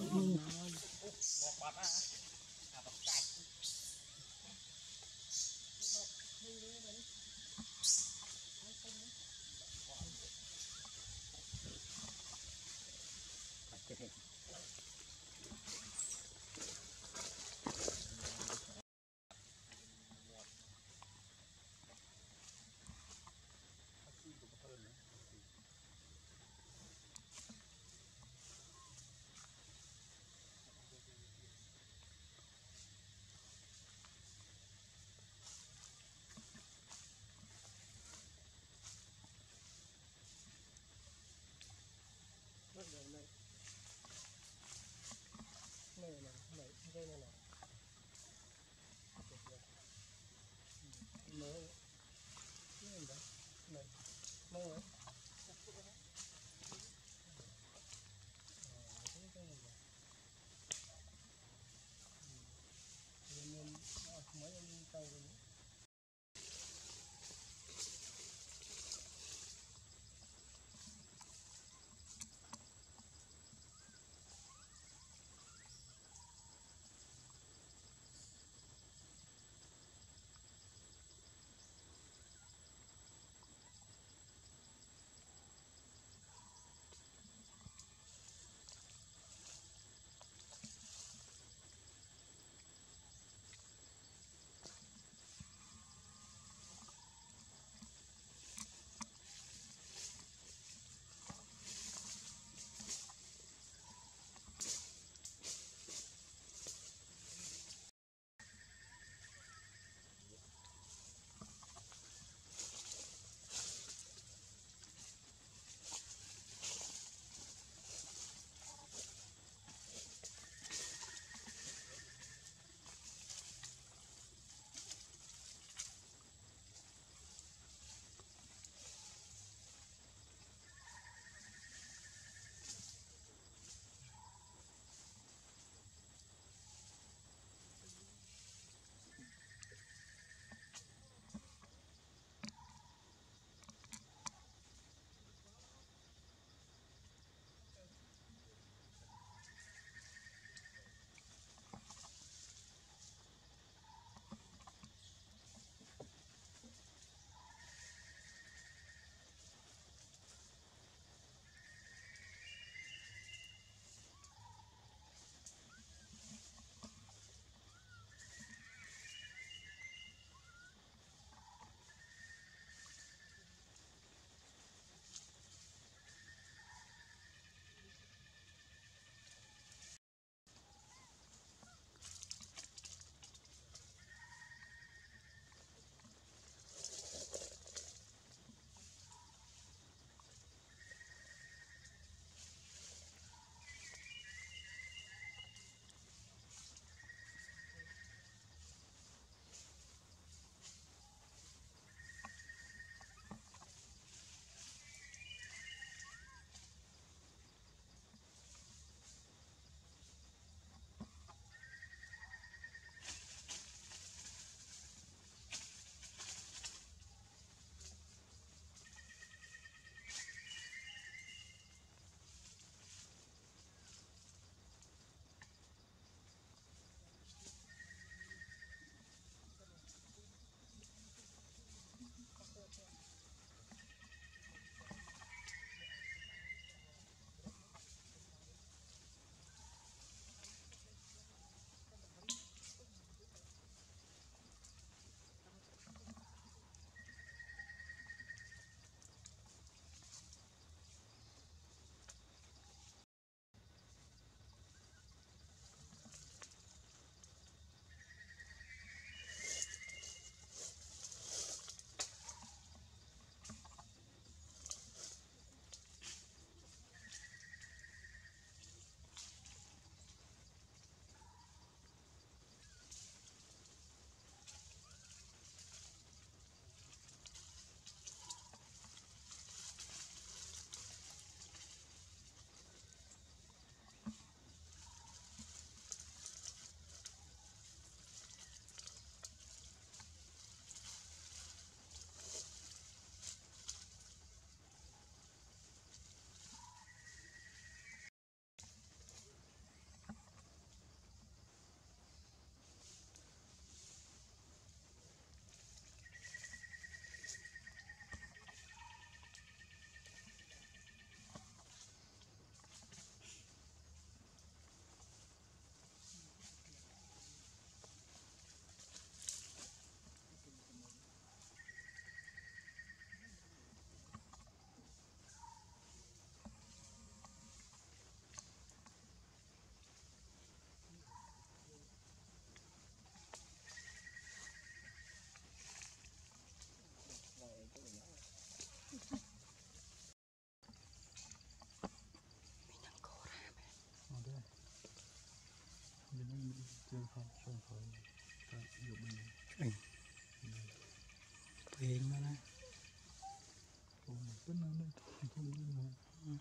嗯。chưa không không phải ta dùng này. anh tiền mà nè không biết nó nó không biết nó